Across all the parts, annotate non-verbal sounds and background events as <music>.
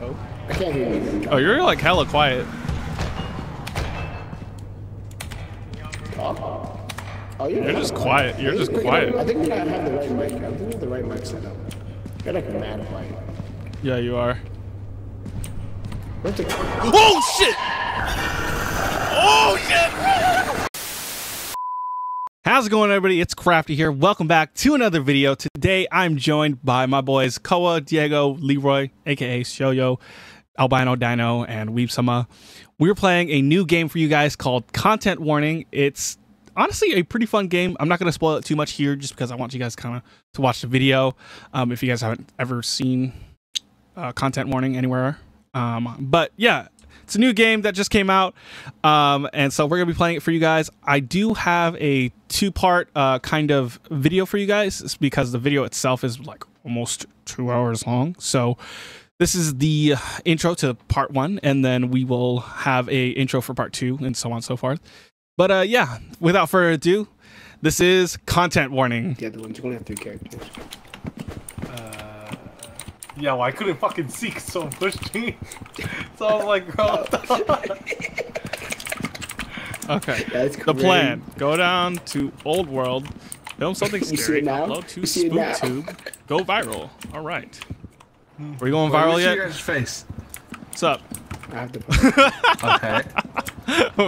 Oh, I can't hear you. Oh, you're like hella quiet. Oh, oh you're, You're just quiet. You're just I quiet. I think we have the right mic. I think we have the right mic set up. You're like mad quiet. Yeah, you are. Oh shit! Oh shit! How's it going, everybody? It's Craftie here. Welcome back to another video. Today, I'm joined by my boys Koa, Diego, Leroy, aka Shoyo, Albino Dino, and Weebsama. We're playing a new game for you guys called Content Warning. It's honestly a pretty fun game. I'm not going to spoil it too much here, just because I want you guys kind of to watch the video. Um, if you guys haven't ever seen uh, Content Warning anywhere, um, but yeah, it's a new game that just came out, um, and so we're gonna be playing it for you guys. I do have a two-part uh, kind of video for you guys it's because the video itself is like almost two hours long. So this is the intro to part one, and then we will have a intro for part two, and so on and so forth. But uh, yeah, without further ado, this is content warning. Yeah, The ones. You only have three characters. Yeah, well, I couldn't fucking see 'cause someone pushed me. <laughs> So I was like, bro, what the <laughs> fuck? Okay. That's The great. plan: go down to Old World, film something see scary, it now? upload to You see? SpookTube, go viral. All right. Hmm. Are you going viral what's your yet? guys' face? What's up, I have to. <laughs> Okay.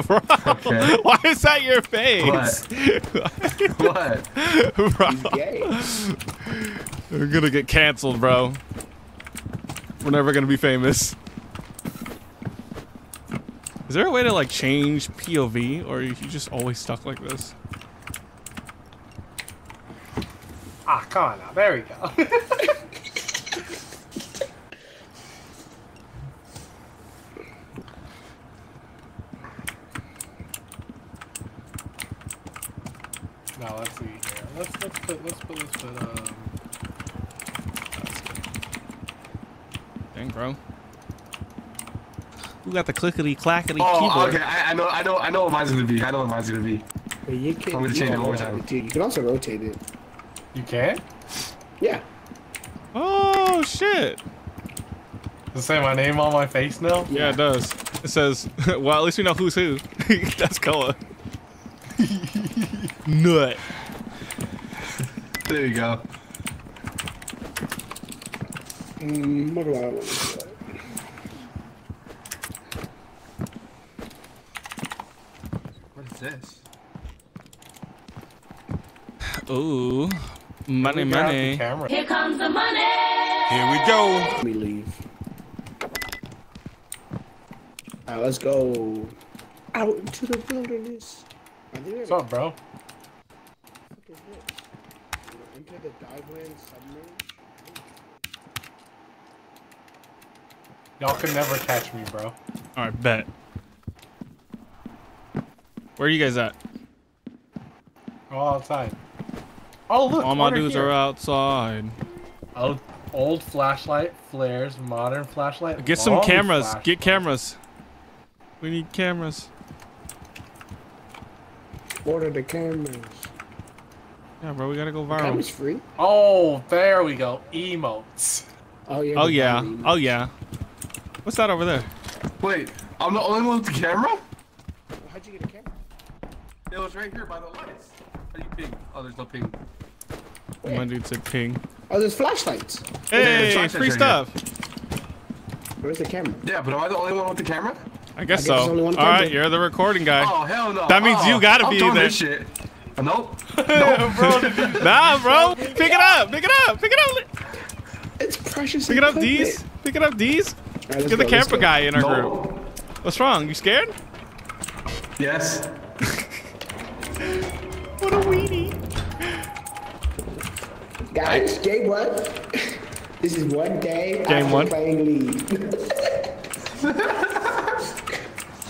bro? Okay. Why is that your face, What? bro? Gay. We're gonna get canceled, bro. We're never gonna be famous. Is there a way to like change POV, or are you just always stuck like this? ah, come on now. There we go. <laughs> now let's see here. Let's let's put let's put let's put um. Dang, bro. Who got the clickety clackety Oh, keyboard? okay. I, I know. I know. I know what mine's gonna be. I know what mine's gonna be. But you can. I'm gonna change it can one more time. too. You can also rotate it. You can? Yeah. Oh shit! Does it say my name on my face now? Yeah, it does. It says, <laughs> "Well, at least we know who's who." <laughs> That's Koa. <laughs> Nut. There you go. Mm, what do I want to do? What is this? Ooh, money, Grab the money. camera. Here comes the money. Here we go. Let me leave. Alright, let's go out into the wilderness. What's up, bro? Enter the diveland submarine. Y'all can never catch me, bro. All right, bet. Where are you guys at? All outside. Oh look! All my dudes here. are outside. Old, old flashlight, flares, modern flashlight. Get some cameras. flashlight. Get cameras. We need cameras. Order the cameras. Yeah, bro, we gotta go viral. Cameras free? Oh, there we go. Emotes. Oh, oh yeah. Oh yeah. Oh yeah. What's that over there? Wait, I'm the only one with the camera? How'd you get a camera? It was right here by the lights. How do you ping? Oh, there's no ping. My dude said ping. Oh, there's flashlights. Hey, flashlights free right stuff. Where's the camera? Yeah, but am I the only one with the camera? I guess I guess so. there's only one All right, you're the recording guy. Oh hell no. That means Oh, you gotta I'm be doing there. This shit. Uh, nope. <laughs> Nah, bro. Pick it up. Pick it up. Pick it up. It's precious. Pick it up, equipment. D's. Pick it up, D's. Alright, let's Get the go, let's guy in our No. group. What's wrong? You scared? Yes. <laughs> What a weenie. Guys, game one. <laughs> This is one day Game after one. playing League. <laughs>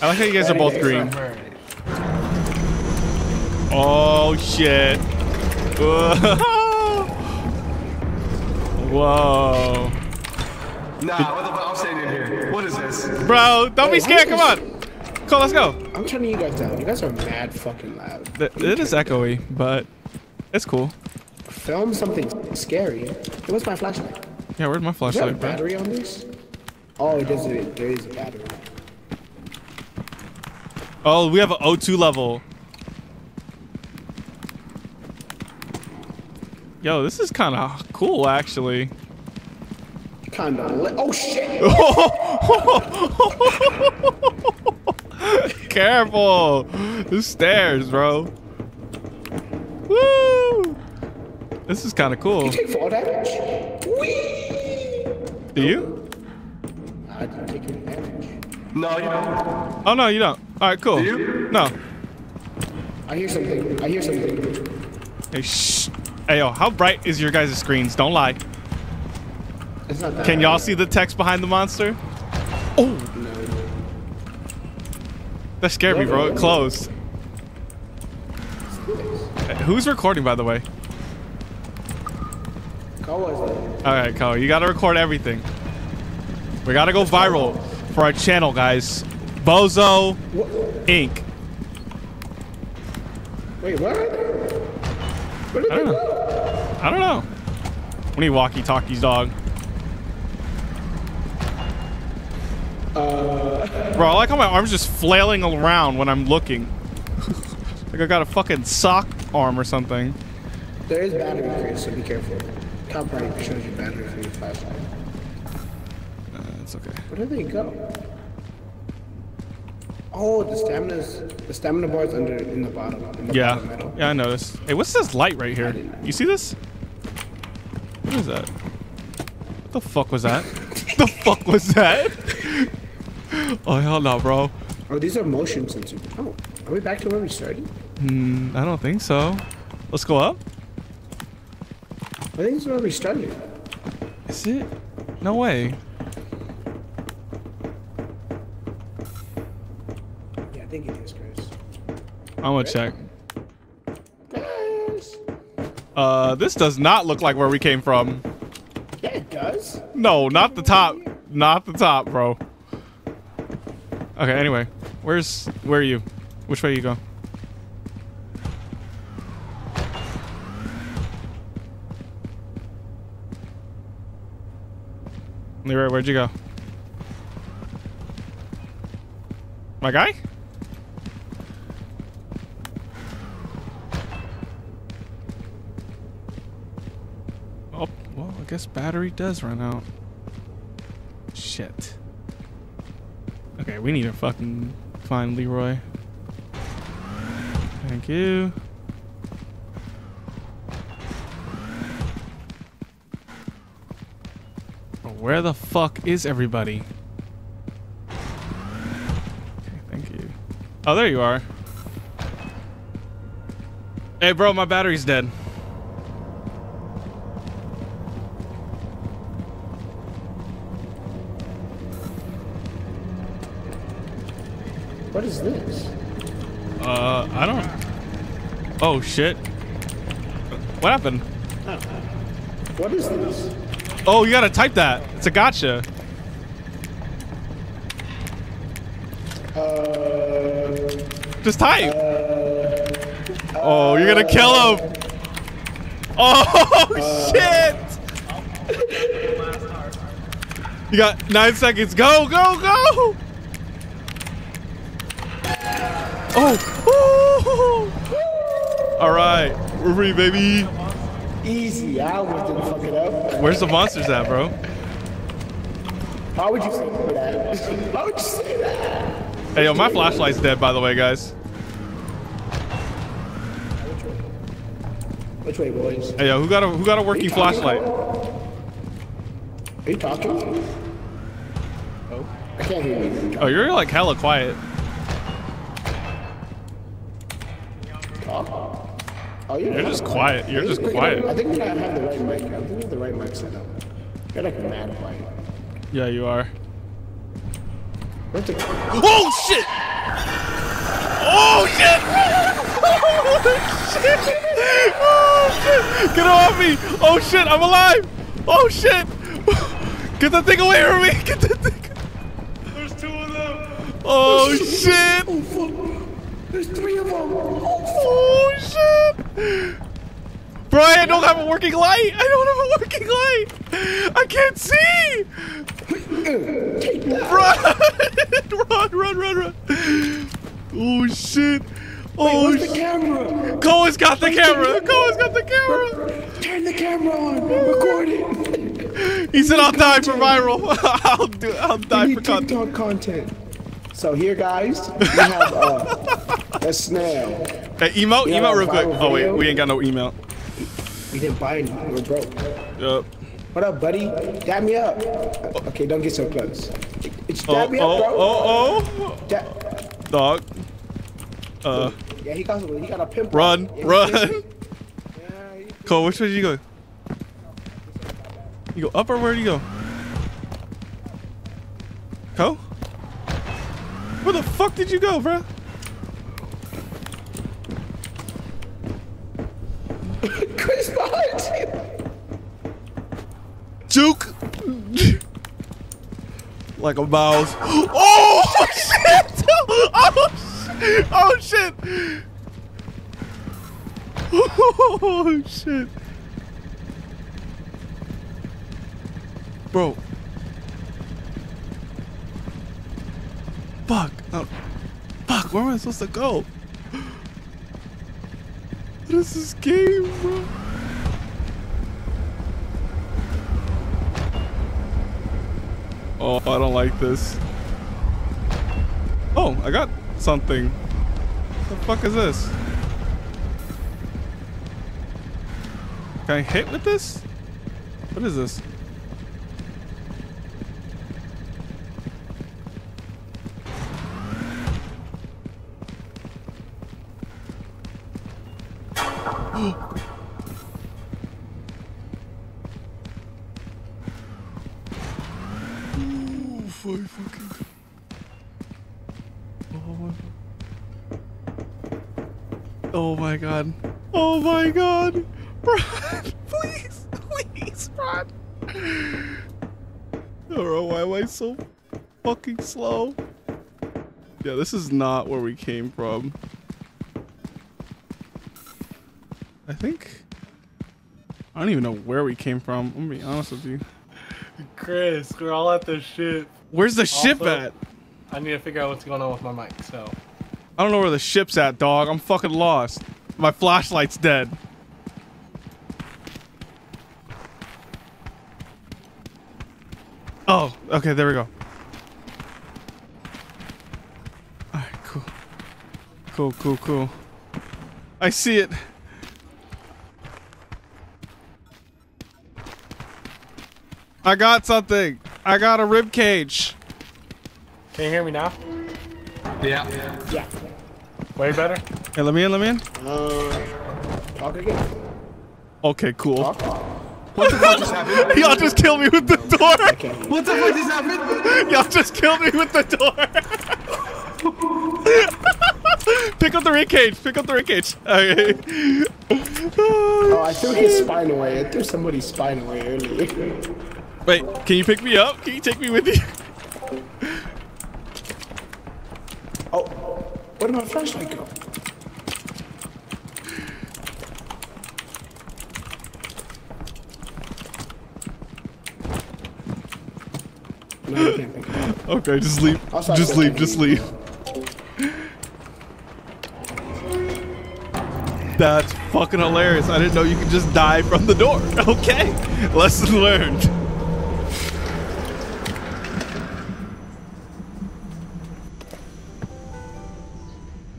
I like how you guys are both green. Oh shit. Whoa. Whoa. Nah, what the fuck? I'm staying in here. What is this? Bro, don't be scared. Come on. Come let's go. I'm turning you guys down. You guys are mad fucking loud. Th- It is echoey, but it's cool. Film something scary. Hey, what's my flashlight? Yeah, where's my Is there a flashlight, bro? battery on this? Oh, it does it. There is a battery. Oh, we have an O2 level. Yo, this is kind of cool, actually. Kinda lit. Oh shit! <laughs> Careful! The stairs, bro. Woo! This is kind of cool. You take fall damage. Whee! Do you? I didn't take any damage. No, you don't. Oh no, you don't. All right, cool. Do you? No. I hear something. I hear something. Hey, shh. Hey, yo, how bright is your guys' screens? Don't lie. It's not that. Can y'all see the text behind the monster? Oh no. That scared me, bro. It closed. Who's recording, by the way? How? All right, Ko, you gotta record everything. We gotta go viral for our channel, guys. Bozo? Inc. Wait, what? Where did I don't go? I don't know. We need walkie-talkies, dog. Uh, Bro, I like how my arm's just flailing around when I'm looking. like I got a fucking sock arm or something. there is battery, Chris, so be careful. Top right shows you battery for your flashlight. Uh, it's okay. Where did they go? Oh, the stamina's the stamina bar's under in the bottom. In the Yeah. bottom. Yeah, I noticed. Hey, what's this light right here? You see this? What is that? What the fuck was that? the fuck was that? <laughs> oh hell no, bro. Oh, these are motion sensors. Oh, are we back to where we started? Hmm, I don't think so. Let's go up. I think this is where we started. Is it? No way. Yeah, I think it is, Chris. I'm gonna check. Chris. Uh, this does not look like where we came from. Yeah, it does. No, not the top. Not the top, bro. Okay, anyway. Where's where are you? Which way you go? Leroy, where'd you go? My guy? Oh, well, I guess battery does run out. Shit. We need to fucking find Leroy. Thank you. Where the fuck is everybody? Okay, thank you. Oh, there you are. Hey, bro, my battery's dead. Oh shit. What happened? What is this? Oh, you gotta type that. It's a gotcha. Uh, Just type. Uh, oh, you're gonna kill him. Uh, oh <laughs> uh, shit. You got nine seconds. Go, go, go. Oh. Ooh. All right, we're free, baby. easy. I almost didn't fuck it up. Where's the monsters at, bro? Why would you say that? <laughs> Why would you say that? Hey, yo, my flashlight's dead, by the way, guys. Which way, boys? Hey, yo, who got a who got a working flashlight? Are you talking? Oh, I can't hear you. Oh, you're like hella quiet. Talk. Oh, you're, You're just quiet. You're just quiet. I think we have the right mic. I think we have the right mic set up. You're like mad quiet. Yeah, you are. The? Oh shit! Oh shit! Oh shit! Oh shit! Get off me! Oh shit! I'm alive! Oh shit! <laughs> Get that thing away from me! <laughs> Get that thing! There's two of them. Oh shit! Oh fuck! There's three of them. Oh shit! Bro, I don't have a working light. I don't have a working light. I can't see. Run, run, <laughs> run, run, run. Oh shit. Oh Where's the shit. camera? Cole's got the camera. Cole's got the camera. Turn the camera on. Record it. He said I'll die for viral. <laughs> I'll do. I'll We die for content. Content. So here, guys, we have uh, a snail. Hey, emote, Yeah, emote real quick. viral Oh wait, we ain't got no email. We didn't buy any. We're broke. Yup. What up, buddy? Dab me up. Okay, don't get so close. It's Oh, dab me up, oh, bro. oh, oh, Dab- dog. Uh, Yeah, he got he got a pimple. run, Yeah, run. Yeah, <laughs> Cole, which way did you go? You go up or where do you go? Cole? Where the fuck did you go, bruh? Chris behind you. Juke! like a mouse. <gasps> Oh <laughs> shit! Oh shit! Oh shit! Oh shit! Bro. Fuck. Oh. Fuck, where am I supposed to go? What is this game, bro? Oh, I don't like this. Oh, I got something. What the fuck is this? Can I hit with this? What is this? My god. Oh my god. Run! <laughs> Please! Please! I don't why am I so fucking slow. Yeah, this is not where we came from. I think. I don't even know where we came from. I'm gonna be honest with you. Chris, we're all at the ship. Where's the ship at? I need to figure out what's going on with my mic. So I don't know where the ship's at, dog. I'm fucking lost. My flashlight's dead. Oh, okay, there we go. Alright, cool. Cool, cool, cool. I see it. I got something. I got a rib cage. can you hear me now? Yeah. Yeah. Way better. Hey, let me in, let me in. Uh, talk again. Okay, cool. Talk. <laughs> What the fuck just happened? <laughs> Y'all just killed me with the door. What the fuck just happened? <laughs> Y'all just killed me with the door. Pick up the ring cage. Pick up the ring cage. Okay. Oh, I threw his spine away. I threw somebody's spine away earlier. Wait, can you pick me up? Can you take me with you? Oh, where did my flashlight go? No, I can't pick it up. Okay, just leave. Just leave. Just leave. That's fucking hilarious. I didn't know you could just die from the door. <laughs> Okay, lesson learned.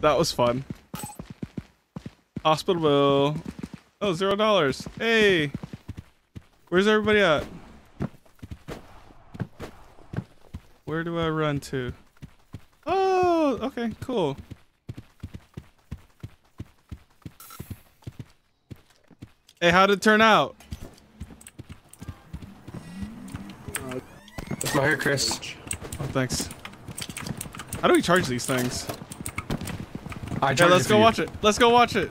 That was fun. Hospital bill. Oh, zero dollars. Hey, where's everybody at? Where do I run to? Oh, okay, cool. Hey, how'd it turn out? It's my hair, Chris. Oh, thanks. How do we charge these things? I Yeah, let's go you. watch it. Let's go watch it.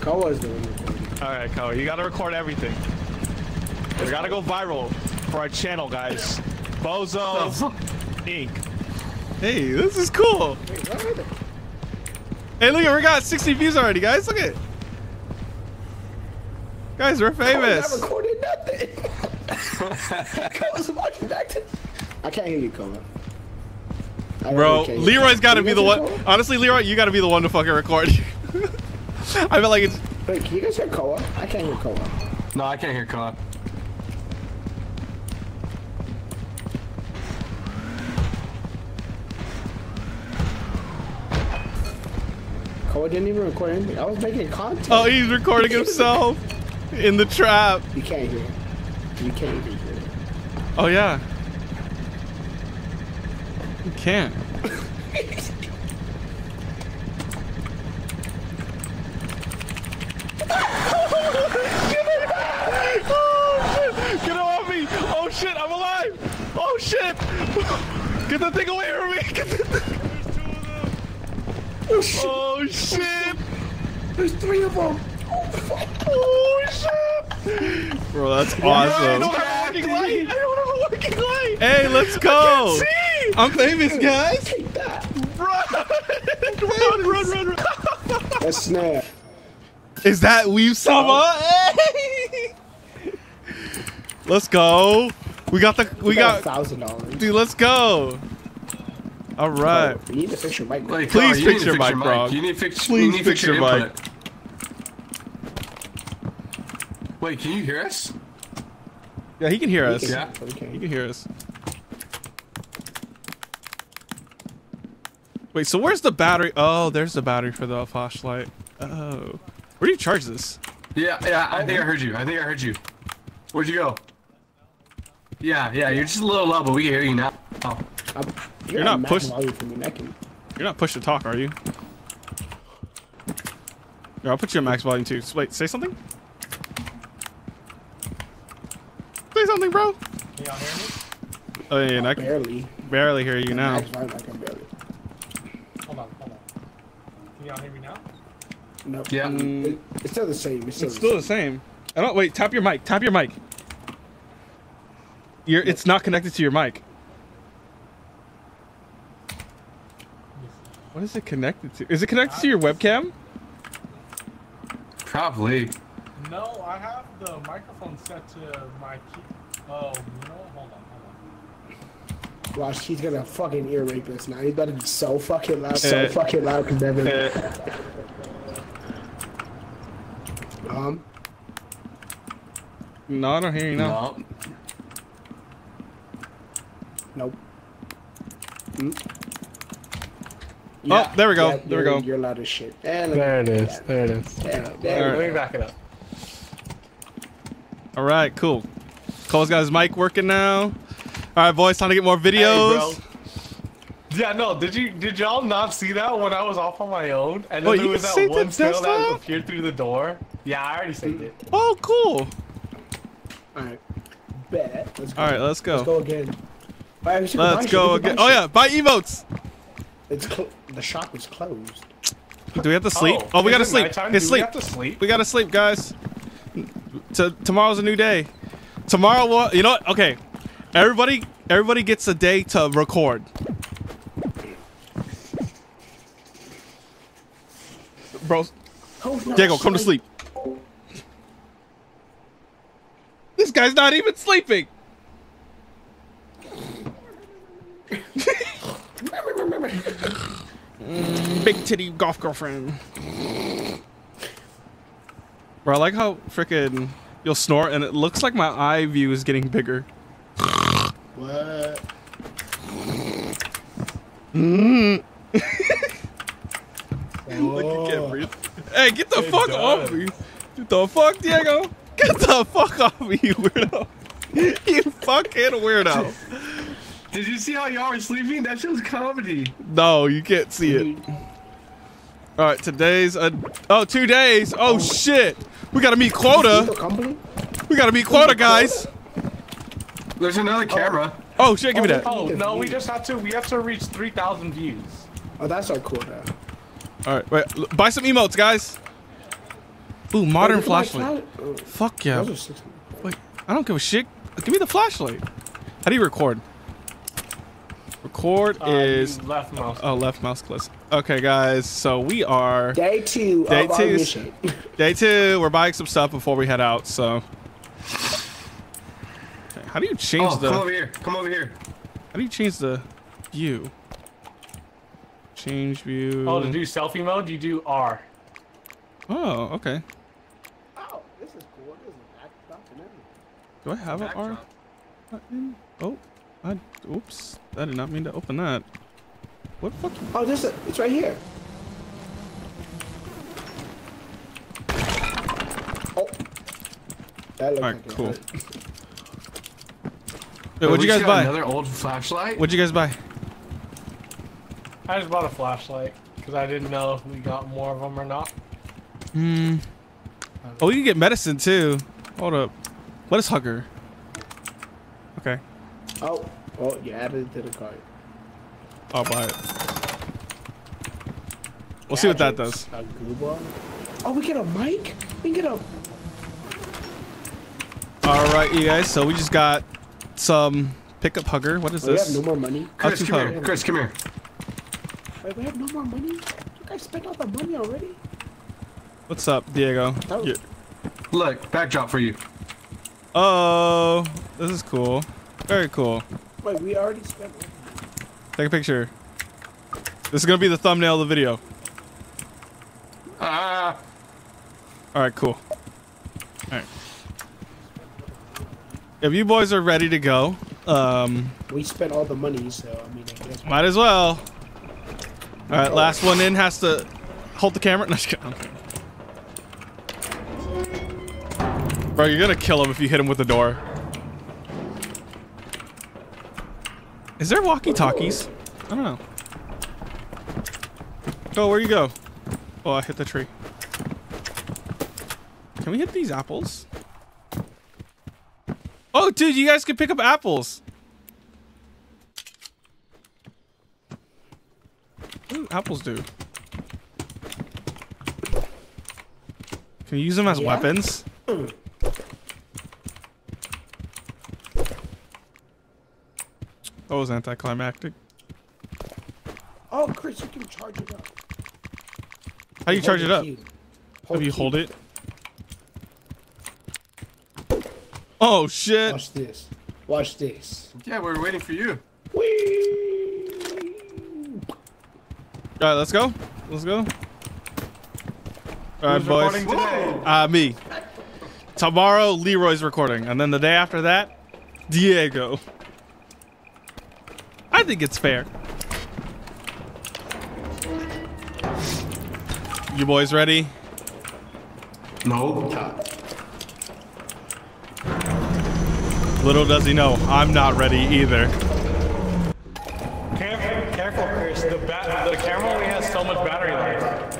Koa's doing it. All right, Ko, you gotta record everything. We gotta go viral for our channel, guys. Bozo <laughs> Inc. Hey, this is cool. Wait, where are they? Hey, look, we got 60 views already, guys. Look at it. Guys, we're famous. I recorded not famous. recording nothing. <laughs> Cole's watching back to. I can't hear you, Cole. I Bro, really can't hear you. Leroy's got to be the one. hear Honestly, Leroy, you got to be the one to fucking record. <laughs> I feel like it's. Wait, can you guys hear Koa? I can't hear Koa. No, I can't hear Con. Koa didn't even record anything. I was making content. Oh, he's recording <laughs> himself in the trap. You can't hear. Him. You can't even hear. Oh, yeah. You can't. Oh, shit. Get off me! Oh shit, I'm alive! Oh shit! Get the thing away from me! Get the thing. Oh shit! Oh shit! There's three of them. Oh shit! Bro, that's awesome. I awesome. don't have a working light. I don't have a working light. Hey, let's go! See? I'm famous, guys! Take that. <laughs> Run, run, run, run. That's snap. Is that Weebsama? Hey! Let's go. We got the we a got thousand dollars. dude, let's go. All right. You need to fix your mic. Wait, Please Con, you fix need your mic, bro. You need to fix. Please you need to fix fix your, your mic. Wait, can you hear us? Yeah, he can hear us. Yeah. He can hear us. Wait, so where's the battery? Oh, there's the battery for the flashlight. Oh. Where do you charge this? Yeah, yeah. I think I heard you. I think I heard you. Where'd you go? Yeah, yeah. You're just a little low, but we can hear you now. Oh. I'm, You're not max push- volume from your neck. You're not push to talk, are you? Here, I'll put you at max volume too. Wait, say something? Say something, bro. Can y'all hear me? Oh, yeah, and I can Barely. barely hear you now. Max volume, can. Hold on, hold on. Can y'all hear me now? No. Yeah. Um, it, it's still the same. It's still, It's still the same. I don't wait. Tap your mic. Tap your mic. You're. It's not connected to your mic. What is it connected to? Is it connected to your webcam? Probably. No, I have the microphone set to my key. Oh, no, hold on, hold on. Watch, he's gonna fucking ear rape us now. He's about to be so fucking loud, so Uh, fucking loud, because Devin. Uh, um, no, I don't hear you now. No. nope. Hmm? Oh, there we go. Yeah, there we go. You're loud as shit. And There it is. There it is. Yeah, there All Let me back it up. All right, cool. Cole's got his mic working now. All right, boys, time to get more videos. Hey, bro. Yeah, no. Did you did y'all not see that when I was off on my own? And then Oh, there was can that save the one snail that appeared through the door. Yeah, I already saved it. oh, cool. Alright. Bet. Let's go. All right, let's go. Let's go again. Why, we should buy Let's go again. Oh yeah, buy emotes. It's clo- the shop is closed. Do we have to sleep? Oh, oh we gotta it sleep. nighttime? It's Do sleep. We have to sleep. We gotta sleep, guys. T- tomorrow's a new day. Tomorrow, we'll, you know what? Okay, everybody, everybody gets a day to record. Bro, Oh, no, Diego, come to sleep. sleep. This guy's not even sleeping. Big titty golf girlfriend. Bro, I like how freaking you'll snort and it looks like my eye view is getting bigger. What? <laughs> Look, you can't breathe. Hey, get the It fuck does. off me. Get the fuck, Diego. Get the fuck off me, <laughs> you weirdo. You fucking weirdo. Did you see how y'all were sleeping? That shit was comedy. No, you can't see it. Mm. All right, today's a oh two days. Oh shit, we gotta meet quota. company? We gotta meet quota, guys. There's another camera. Oh shit, give me that. Oh no, we just have to. We have to reach three thousand views. Oh, that's our quota. All right, wait, l- buy some emotes, guys. Ooh, modern Oh, look at my flashlight. oh, Fuck yeah. those are six- Wait, I don't give a shit. Give me the flashlight. How do you record? Record Uh, is left mouse. oh left mouse click. Okay, guys. So we are Day two Day of our two. mission. <laughs> day two. We're buying some stuff before we head out. So, okay, how do you change Oh, the? come over here. Come over here. How do you change the view? Change view. Oh, to do selfie mode, you do R. Oh, okay. Oh, this is cool. This is backdrop and everything. Do I have an R button? Oh, I, oops. I did not mean to open that. What fuck? Oh, this is it's right here. Oh, that looks Alright, like cool. hurt. Wait, what'd you guys buy? Another old flashlight. What'd you guys buy? I just bought a flashlight because I didn't know if we got more of them or not. Hmm. Oh, you can get medicine too. Hold up. What is Hugger? Okay, Oh, oh, you added it to the cart. I'll buy it. We'll see what that does. A glue bar. Oh, we get a mic. We get a. All right, you guys. So we just got some pickup Hugger. What is Oh, we have no more money. Chris, come far. here. Chris, come here. Wait, we have no more money. You guys spent all the money already. What's up, Diego? Oh. Yeah. Look, backdrop for you. Oh, this is cool. Very cool. Wait, we already spent. Take a picture. This is gonna be the thumbnail of the video. Ah. All right, cool. All right. If you boys are ready to go, um, We spent all the money, so I mean, I guess. might as well. All right, last one in has to hold the camera. <laughs> No, just kidding. Okay. Bro, you're gonna kill him if you hit him with the door. Is there walkie-talkies? I don't know. Oh, where you go? Oh, I hit the tree. Can we hit these apples? Oh, dude, you guys can pick up apples. What do apples do? Can you use them as Yeah. weapons? Hmm. That was anticlimactic. Oh, Chris, you can charge it up. How do you charge it up? Q. Have you hold it? Oh shit! Watch this. Watch this. Yeah, we are waiting for you. Whee! All right, let's go. Let's go. All right, Who's boys. recording today? Uh, me. Tomorrow, Leroy's recording, and then the day after that, Diego. I think it's fair. You boys ready? No. Little does he know, I'm not ready either. Careful, careful, Chris. The, ba- the camera only has so much battery life.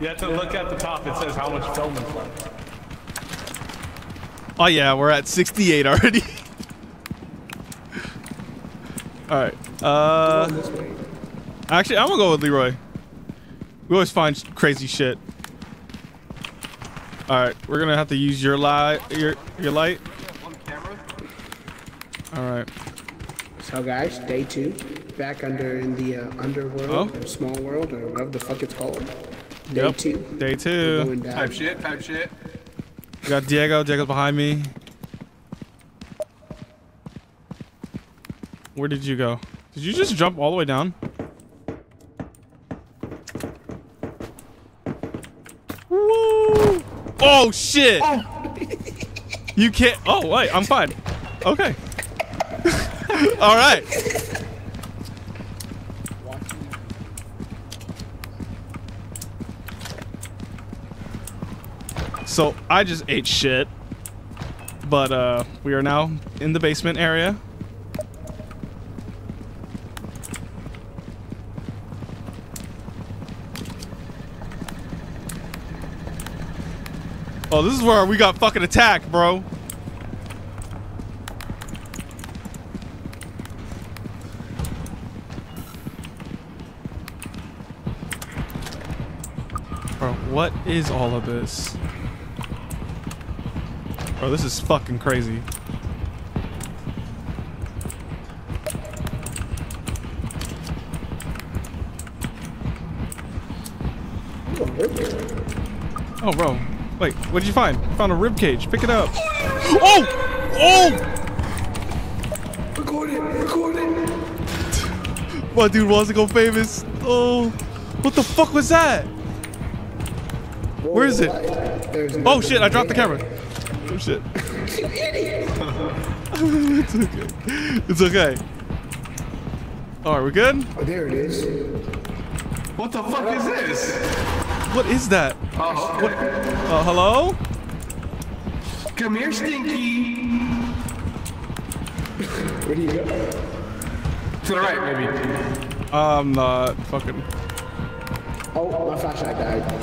You have to look at the top. It says how much film is left. Oh yeah, we're at 68 already. <laughs> All right. Uh, actually, I'm gonna go with Leroy. We always find crazy shit. All right, we're gonna have to use your light. Your your light. All right. So, guys, day two. Back under in the uh, underworld, Oh. or small world, or whatever the fuck it's called. Day Yep. two. Day two. Going. Type shit. Type shit. We got Diego. Diego's behind me. Where did you go? Did you just jump all the way down? Woo! Oh shit! You can't. Oh wait, I'm fine. Okay. <laughs> all right. So I just ate shit. But uh we are now in the basement area. Oh, this is where we got fucking attacked, bro. Bro, what is all of this? Bro, this is fucking crazy. Oh, bro. Wait, what did you find? Found a rib cage. Pick it up. Oh! Oh! Record it. Record it. My dude wants to go famous. Oh. What the fuck was that? Where is it? Oh shit, I dropped the camera. Oh shit. You <laughs> idiot. it's okay. It's okay. Alright, we're good? Oh, there it is. What the fuck is this? What is that? Oh, okay. Uh, hello? Come here, Stinky. Where do you go? To the right, maybe. I'm not fucking. Oh, my flashlight died.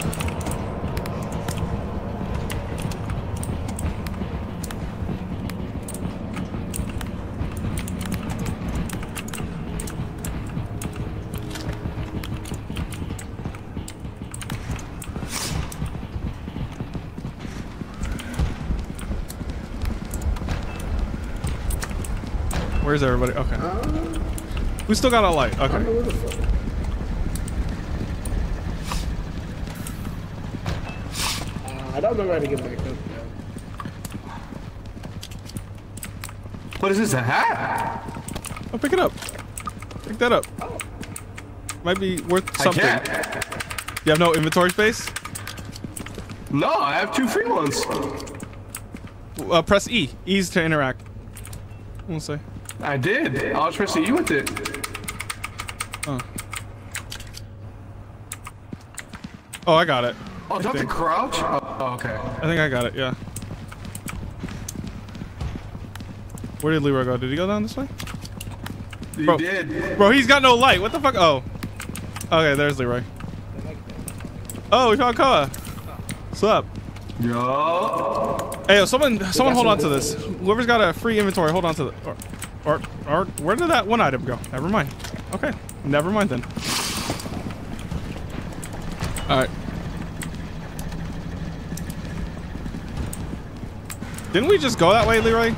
Where's everybody? Okay. We still got a light. Okay. Where the? Uh, I don't know where to get back up. now. What is this? A hat? Oh, pick it up. Pick that up. Might be worth something. I something. can't. You have no inventory space? No, I have two free ones. Uh, press E. E's to interact. We'll say. I did. I was pressing you with it. Oh. Oh, I got it. Oh, is that the crouch? Oh, oh, okay. I think I got it, yeah. Where did Leroy go? Did he go down this way? You Bro. did. Bro, he's got no light. What the fuck? Oh. Okay, there's Leroy. Oh, we found Koa. What's up? Yo. Hey, yo, someone, someone hold on to this. Whoever's got a free inventory, hold on to the. Or, or, where did that one item go? Never mind. Okay, never mind then. All right. Didn't we just go that way, Leroy?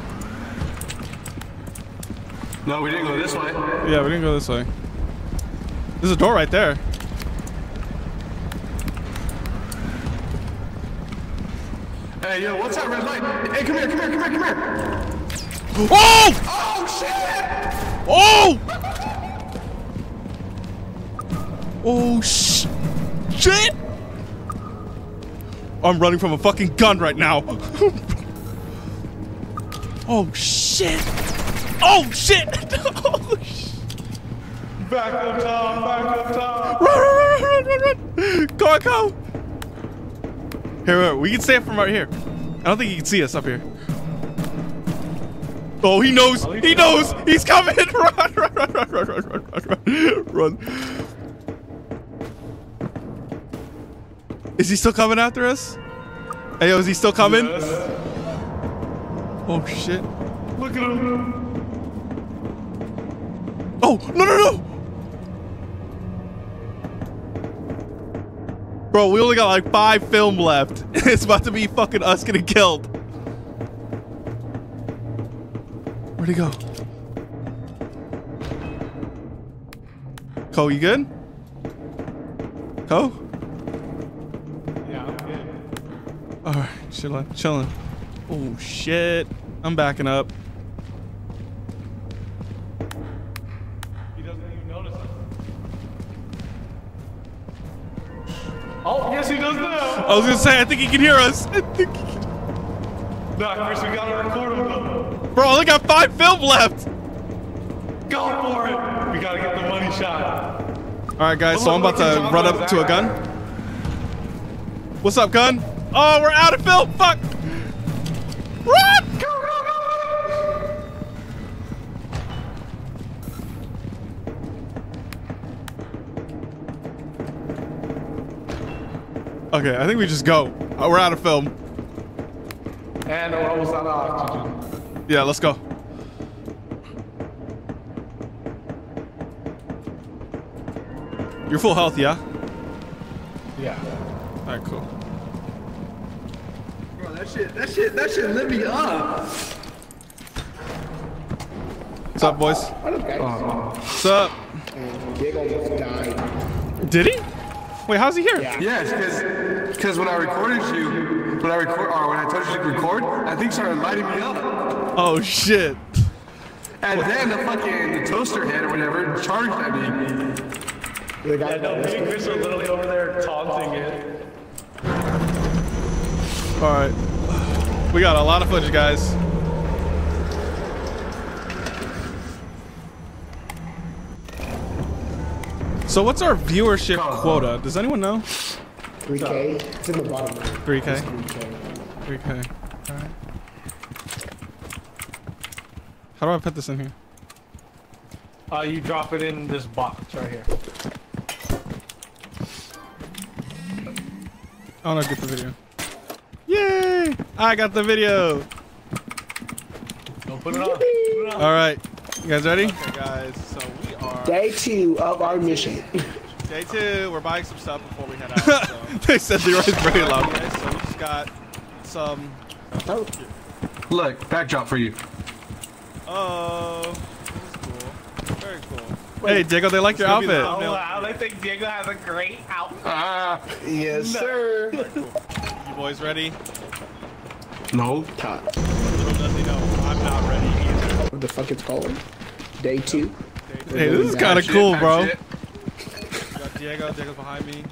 No, we didn't go this way. Yeah, we didn't go this way. There's a door right there. Hey, yo, what's that red light? Hey, come here, come here, come here, come here. Oh! Oh, shit! Oh! Oh sh shit! I'm running from a fucking gun right now. <laughs> oh shit! Oh shit! <laughs> oh, sh Back up top, back up top. run, run, run, run, run, run! Go go! Here, we can stay from right here. I don't think he can see us up here. Oh, he knows! He knows! He's coming! <laughs> Run, run, run, run, run, run, run, run, run. Is he still coming after us? Hey, yo, is he still coming? Yes. Oh, shit. Look at him. Oh, no, no, no! Bro, we only got like five film left. <laughs> it's about to be fucking us getting killed. Where'd he go? Cole, you good? Cole? Yeah, I'm good. Alright, chilling, chilling. Oh shit. I'm backing up. He doesn't even notice us. Oh, yes, he does now. I was gonna say, I think he can hear us. I think he can- Nah, Chris, we gotta record him though. Bro, I only got five film left. Go for it. We gotta get the money shot. Alright, guys, so I'm about to run up to a gun. What's up, gun? Oh, we're out of film. Fuck. Run! Go, go, go. Okay, I think we just go. Uh, we're out of film. And we're almost out of oxygen. Yeah, let's go. You're full health, yeah? Yeah. Alright, cool. Bro, that shit, that shit, that shit lit me up. What's up, boys? What up. Uh-huh. What's up? And almost died. Did he? Wait, how's he here? Yeah. Yes, because because when I recorded you, when I record or when I told you to record, I think started lighting me up. Oh shit. And then the fucking the toaster head or whatever charged at me. The guy I know, me and Chris are literally over there taunting it. All right. We got a lot of footage, guys. So what's our viewership quota? Does anyone know? 3K. It's in the bottom. 3K. 3K. 3K. All right. How do I put this in here? Uh, you drop it in this box right here. I want to get the video. Yay! I got the video. Don't put it on. Put it on. All right. You guys ready? Okay, guys. So we are Day two of our mission. day two. We're buying some stuff before we head out. <laughs> So, they said the right very loud. okay, so we just got some. Oh, Look, backdrop for you. Oh, this is cool. Very cool. Hey, Diego, they like your gonna the outfit. Oh wow, they think Diego has a great outfit. Ah, yes, sir. <laughs> You boys ready? no. Top. Little does he know, I'm not ready either. What the fuck it's called? Day two. Hey, this is kind of cool, bro. shit. Got Diego. Diego's behind me.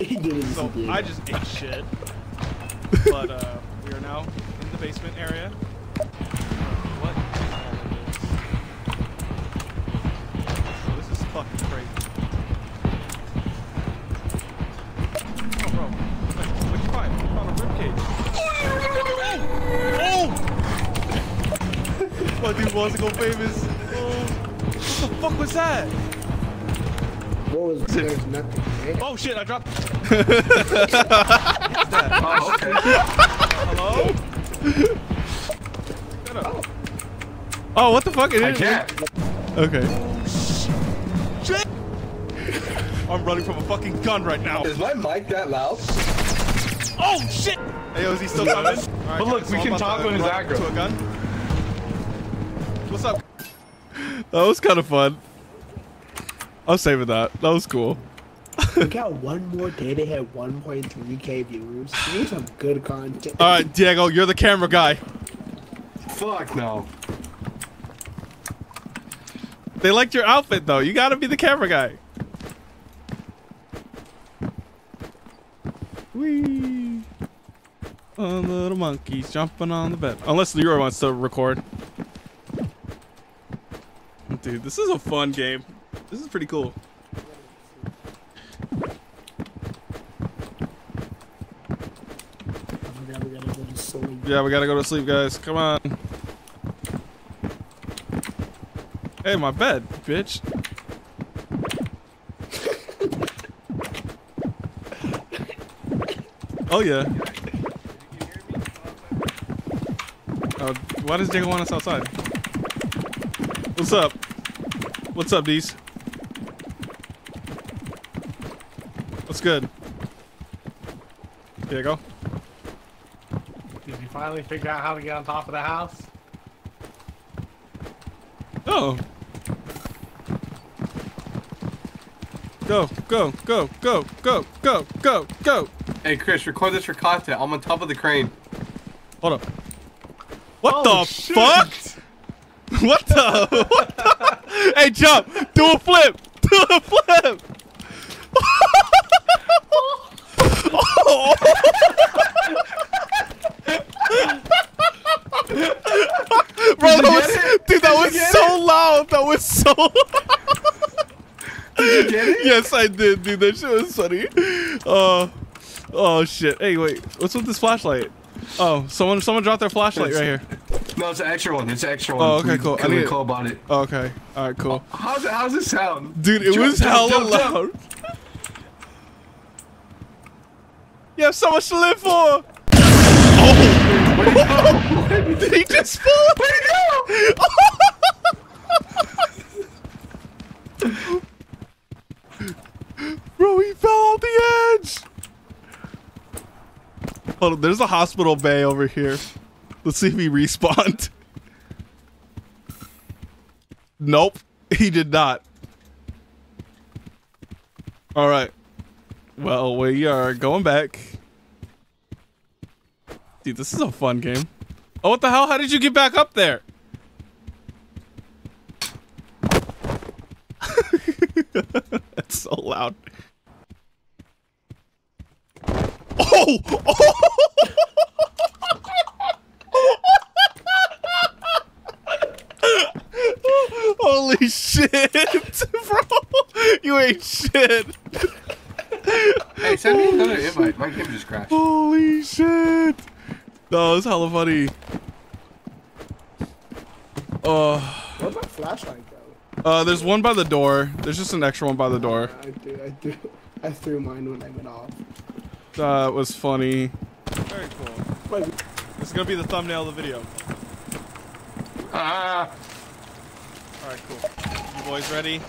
He didn't So see. I just ate shit. <laughs> But uh, we are now in the basement area. Wants to go famous. Oh. What the fuck was that? What was there's nothing. Right? Oh shit, I dropped. Oh, <laughs> okay. Hello? Shut up. Oh, what the fuck? It I is- can't. Okay. Shit! I'm running from a fucking gun right now. Is my mic that loud? Oh shit! Hey, yo, is he still coming? <laughs> All right, But look, guys, we I'm can talk to on his run aggro. To a gun. That was kind of fun. I'm saving that. That was cool. We got one more day. They had 1.3k viewers. We need some good content. All right, Diego, you're the camera guy. Fuck no. They liked your outfit, though. You gotta be the camera guy. Wee. Oh, little monkeys jumping on the bed. Unless Leroy wants to record. Dude, this is a fun game. This is pretty cool. Yeah, we gotta go to sleep, guys. Come on. Hey, my bed, bitch. oh yeah. Uh, why does Diego want us outside? What's up? What's up, D's? What's good? Here you go. Did you finally figure out how to get on top of the house? Oh. Go, go, go, go, go, go, go, go. Hey, Chris, record this for content. I'm on top of the crane. Hold up. What Oh, the shit. fuck? <laughs> What the? What the? Hey, jump! Do a flip! Do a flip! Oh. Bro, that was, dude, that was so loud. That was so. <laughs> Did you get it? yes, I did, dude. That shit was funny. Uh, oh shit. Hey, wait. What's with this flashlight? Oh, someone, someone dropped their flashlight right here. No, it's an extra one. It's an extra one. Oh, okay, cool. I Cause need we call about it. Oh, okay. All right, cool. Uh, how's it? How's it sound? Dude, it Jump, was hella jump, jump. loud. You have so much to live for. Oh! Did he just fall? Where'd he go? Bro, he fell off the edge. Hold on, there's a hospital bay over here. Let's see if he respawned. Nope, he did not. All right. Well, we are going back. Dude, this is a fun game. Oh, what the hell? How did you get back up there? <laughs> That's so loud. Oh! <laughs> oh! <laughs> Holy shit, <laughs> bro! You ain't shit. Hey, send me another invite. My game just crashed. Holy shit! That was hella funny. Oh, Where's my flashlight go? uh, there's one by the door. There's just an extra one by the door. I threw, I threw, I threw mine when I went off. That was funny. Very cool. Wait, This is gonna be the thumbnail of the video. Ah! All right, cool. You boys ready?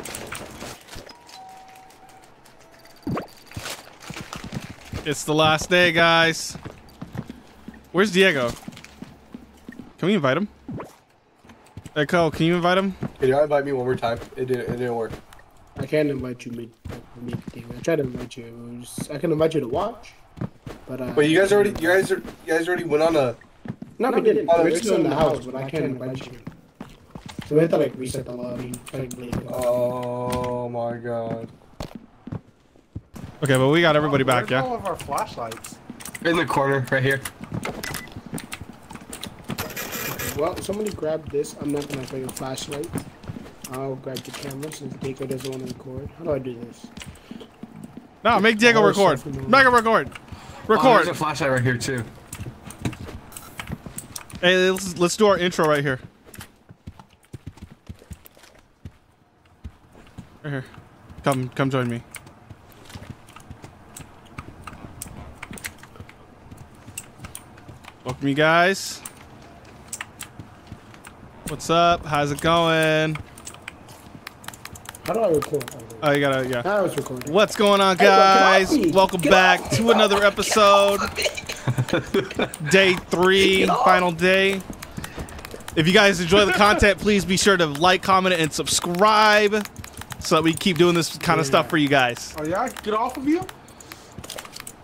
It's the last day, guys. Where's Diego? Can we invite him? Hey, Cole, can you invite him? Can you invite me one more time? It didn't. It didn't work. I can't invite you meet meet David. I tried to invite you. I can invite you to watch, but uh. But you guys already. You guys are. You guys already went on a. No, we didn't. Oh, We're it's still in the house, but I can't invite you. So we have to like reset the lobby. technically. Oh my god. Okay, but we got everybody back, yeah? all of our flashlights? In the corner, right here. Well, somebody grab this. I'm not gonna bring a flashlight. I'll grab the camera since Diego doesn't want to record. How do I do this? No, make Diego Oh, record. selfie mode. Make him record. Oh, Record. there's a flashlight right here too. Hey, let's, let's do our intro right here. Right here. Come, come join me. Welcome, you guys. What's up? How's it going? How do I record? Oh, you gotta, yeah. Now it's recording. What's going on, Hey, bro, guys? Welcome Get back off to another episode. day three, final day. If you guys enjoy the content, please be sure to like, comment, and subscribe so that we keep doing this kind of stuff for you guys. Oh yeah, get off of you.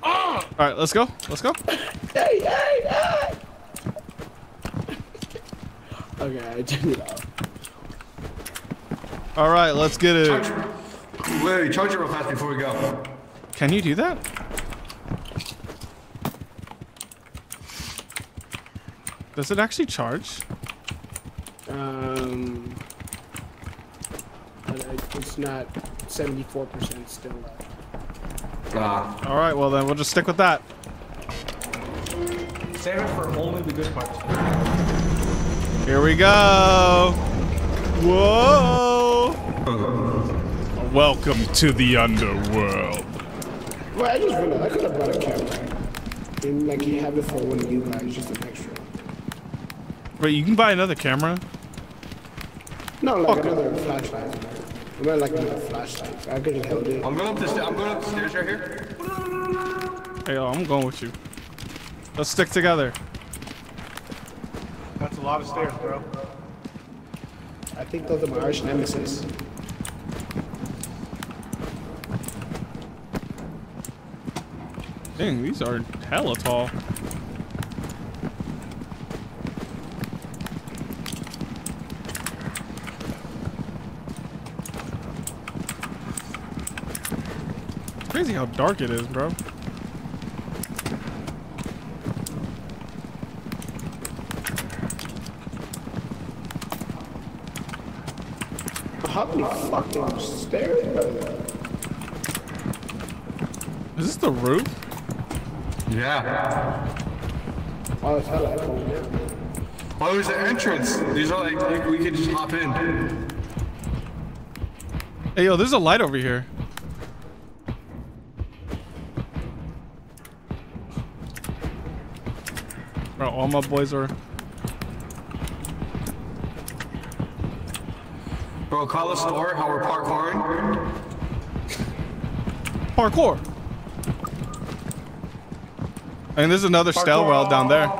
All right, let's go. Let's go. Hey, hey, hey! okay, I turned it off. All right, let's get it. Charge. Wait, charge it real fast before we go. Can you do that? Does it actually charge? Um, it's not 74% still left. Ah. All right, well then we'll just stick with that. Save it for only the good parts. Here we go. Whoa. Welcome to the underworld. Well, I just realized I could have brought a camera. And like you have it for one of you guys, just an extra. Wait, you can buy another camera? No, like another flashlight. I meant like another flashlight. I could have held it. I'm going up the sta- I'm going up the stairs right here. Hey, yo, I'm going with you. Let's stick together. That's a lot of stairs, bro. I think those are my arch nemesis. Dang, these are hella tall. It's crazy how dark it is, bro. How many fucking stairs are there? Is this the roof? Yeah. Oh, it's hella echoing now. Oh, there's an entrance. These are like we could just hop in. Hey, yo, there's a light over here. Bro, all my boys are. Bro, call the store. How we're parkouring. Parkour. And there's another stairwell down there.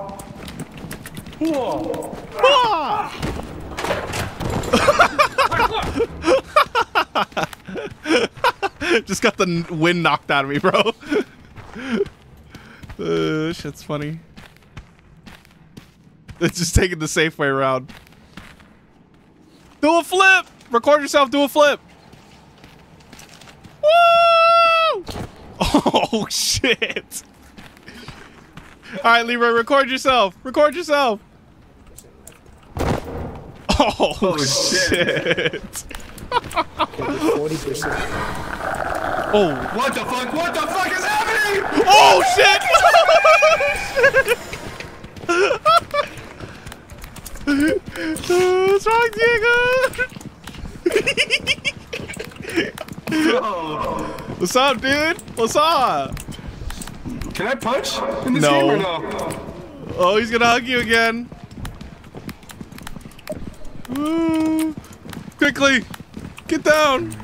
<laughs> Just got the wind knocked out of me, bro. <laughs> uh, shit's funny. It's just taking the safe way around. Do a flip! Record yourself, do a flip! Woo! <laughs> Oh, shit! <laughs> Alright, Leroy, record yourself. Record yourself. Oh, Holy shit. shit. <laughs> Oh, What the fuck? What the fuck is happening? Oh shit! <laughs> What's wrong, Diego? Bro. What's up, dude? What's up? Can I punch in this No. game or no? Oh, he's gonna hug you again. Quickly, get down.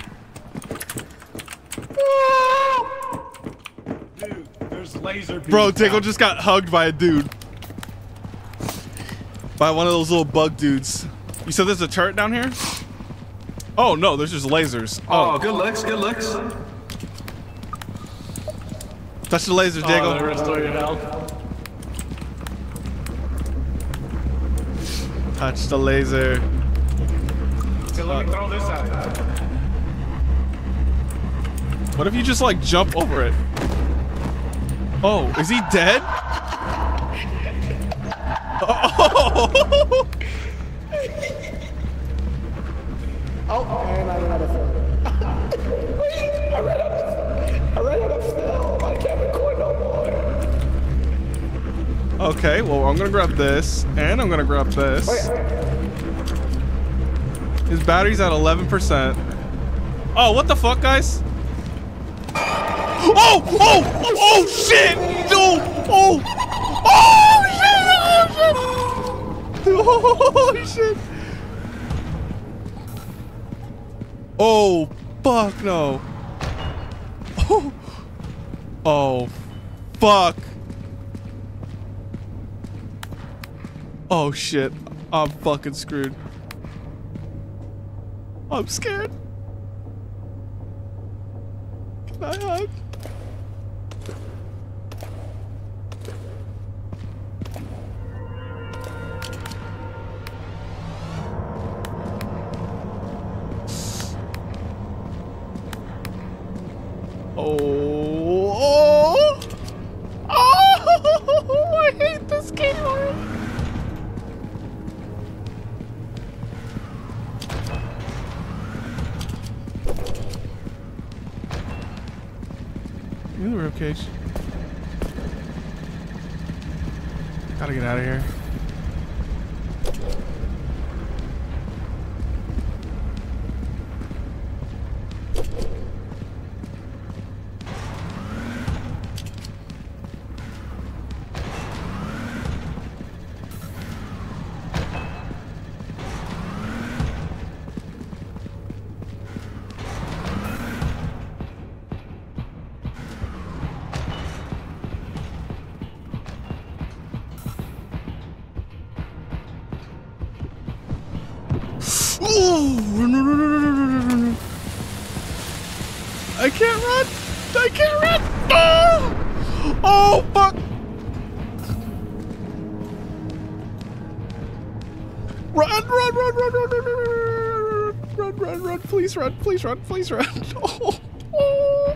Dude, there's laser. Bro, Tickle down. just got hugged by a dude. By one of those little bug dudes. You said there's a turret down here? Oh, no, there's just lasers. Oh, Oh, good looks, good looks. Touch the lasers, Oh, Diggle. they restore your health. Touch the laser. Okay, let me throw this at. What if you just like jump over it? Oh, is he dead? <laughs> Oh! Oh, Okay, well I'm gonna grab this, and I'm gonna grab this. His battery's at 11%. Oh, what the fuck, guys? Oh! Oh! Oh, oh shit! Oh! Oh! Oh shit! Oh shit! <laughs> Oh shit! Oh fuck no! Oh! <laughs> Oh fuck! Oh shit! I'm fucking screwed. I'm scared. Gotta get out of here. Please run, please run, please run. Oh, <laughs> oh.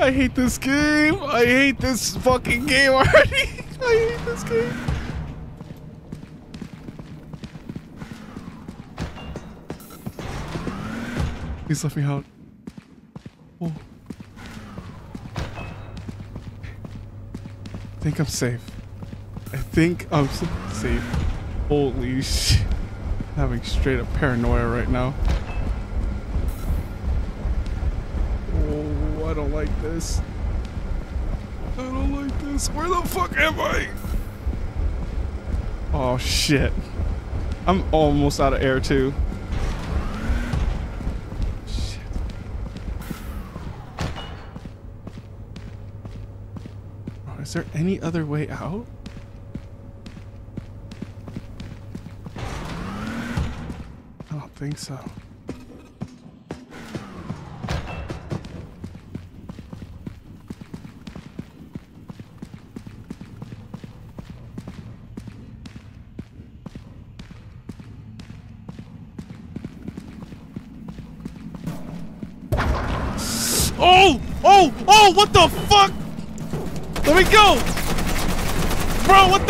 I hate this game. I hate this fucking game already. <laughs> I hate this game. Please let me out. Oh. I think I'm safe. I think I'm safe. Holy shit. Having straight up paranoia right now. Like this. I don't like this. Where the fuck am I? Oh shit. I'm almost out of air too. Shit. Oh, is there any other way out? I don't think so.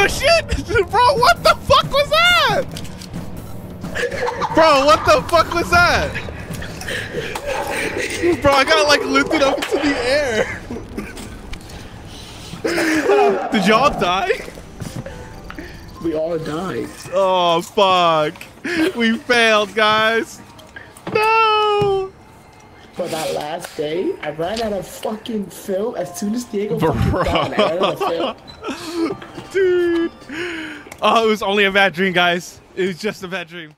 Shit? <laughs> Bro, what the fuck was that? Bro, what the fuck was that? Bro, I got like lifted up into the air. <laughs> Did y'all die? We all died. Oh, fuck. We failed, guys. No! But that last day, I ran out of fucking film as soon as Diego Bro. died. I ran out of film. <laughs> Dude. Oh, it was only a bad dream, guys. It was just a bad dream.